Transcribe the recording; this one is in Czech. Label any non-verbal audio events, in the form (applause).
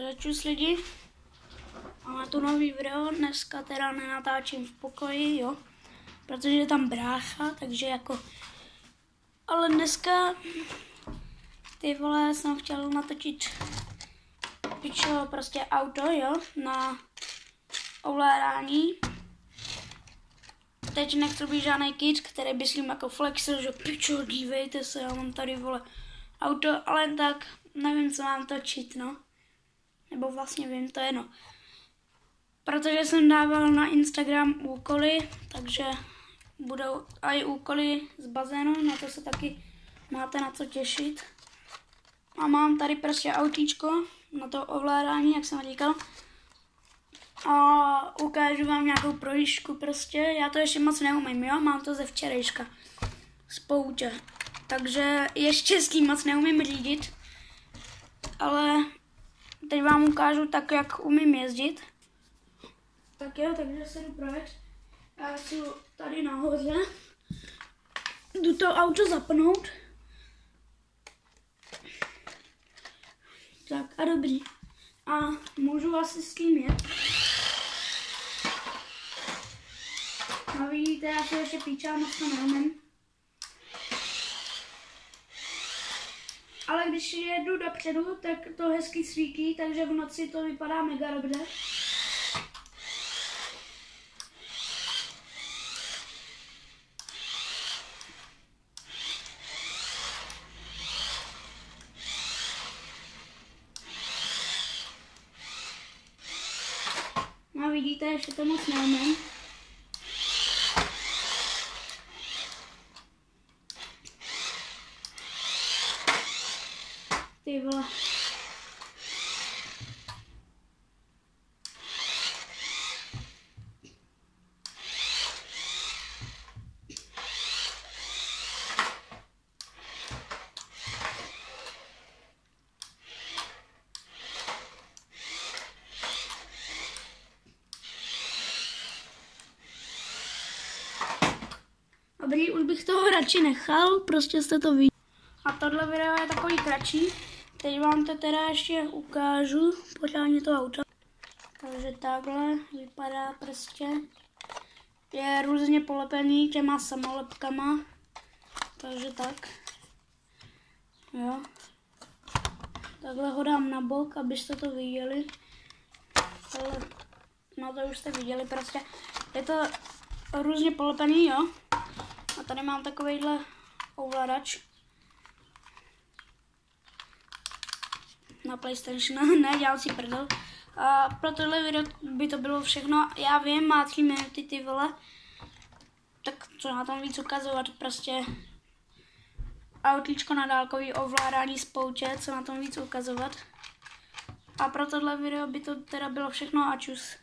Takže čus lidi. Máme tu nový video, dneska teda nenatáčím v pokoji, jo. Protože je tam brácha, takže jako... Ale dneska... Ty vole, jsem chtěl natočit pičo, prostě auto, jo, na ovládání. Teď nechci být žádný kid, který by s ním jako flexil, že pičo, dívejte se, já mám tady, vole, auto, ale tak nevím, co mám točit, no. Nebo vlastně vím, to je no. Protože jsem dával na Instagram úkoly, takže budou i úkoly z bazénu, na to se taky máte na co těšit. A mám tady prostě autíčko na to ovládání, jak jsem říkal. A ukážu vám nějakou projížďku prostě. Já to ještě moc neumím, jo? Mám to ze včerejška. Z poutě. Takže ještě s tím moc neumím řídit. Ale teď vám ukážu tak, jak umím jezdit. Tak jo, takže se jdu projet. Já jsem tady nahoře. Jdu to auto zapnout. Tak a dobrý. A můžu asi s tím jet. A vidíte, já se ještě píčám, moc to neumím. Ale když jedu dopředu, tak to hezky svítí, takže v noci to vypadá mega dobře. No vidíte, ještě to moc neumím. Ty vole. Dobrý, už bych toho radši nechal, prostě jste to viděli. A tohle video je takový kratší. Teď vám to teda ještě ukážu, pořádně to auto. Takže takhle vypadá prostě. Je různě polepený těma samolepkama. Takže tak. Jo. Takhle ho dám na bok, abyste to viděli. Ale, no to už jste viděli prostě. Je to různě polepený, jo. A tady mám takovýhle ovladač. Na PlayStation, (laughs) ne, dělám si prdel. A pro tohle video by to bylo všechno. Já vím, má tři minuty ty vole. Tak co na tom víc ukazovat, prostě autíčko na dálkový ovládání spoutě, co na tom víc ukazovat. A pro tohle video by to teda bylo všechno a čus.